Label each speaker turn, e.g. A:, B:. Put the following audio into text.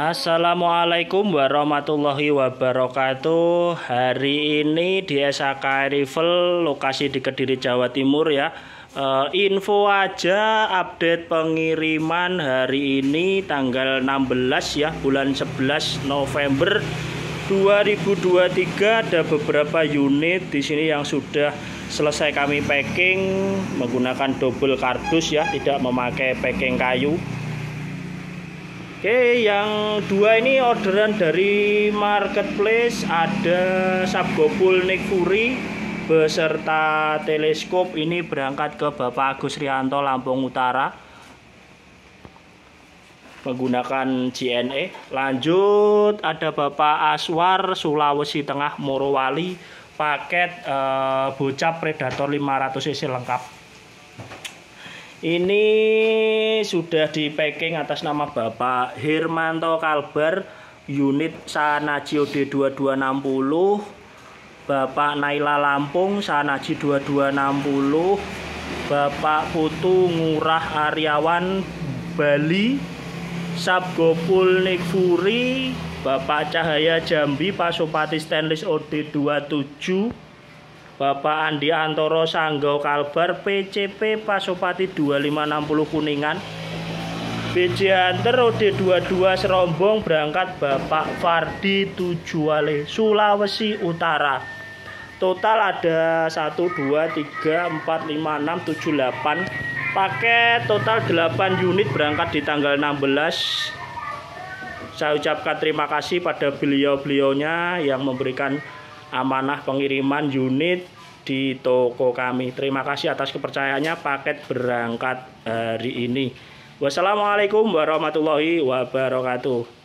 A: Assalamualaikum warahmatullahi wabarakatuh. Hari ini di SAK Rival lokasi di Kediri Jawa Timur ya. Uh, Info aja update pengiriman hari ini tanggal 16 ya bulan 11 November 2023 ada beberapa unit di sini yang sudah selesai kami packing menggunakan double kardus ya tidak memakai packing kayu Oke, yang dua ini orderan dari marketplace ada Sabgopul Nick Fury beserta teleskop ini berangkat ke Bapak Agus Rianto Lampung Utara menggunakan JNE. Lanjut ada Bapak Aswar Sulawesi Tengah Morowali paket eh, bocap Predator 500 cc lengkap. Ini sudah di packing atas nama Bapak Hermanto Kalbar unit Sanaji OD 2260 Bapak Naila Lampung Sanaji 2260 Bapak Putu Ngurah Aryawan Bali Sabgopul Nikfuri Bapak Cahaya Jambi Pasopati Stainless OD 27 Bapak Andi Antoro Sanggau Kalbar PCP Pasopati 2560 Kuningan. BJ Hunter OD22 Serombong berangkat Bapak Fardi Tujuale Sulawesi Utara. Total ada 1 2 3 4 5 6 7 8 paket total 8 unit berangkat di tanggal 16 saya ucapkan terima kasih pada beliau-beliaunya yang memberikan amanah pengiriman unit di toko kami. Terima kasih atas kepercayaannya paket berangkat hari ini. Wassalamualaikum warahmatullahi wabarakatuh.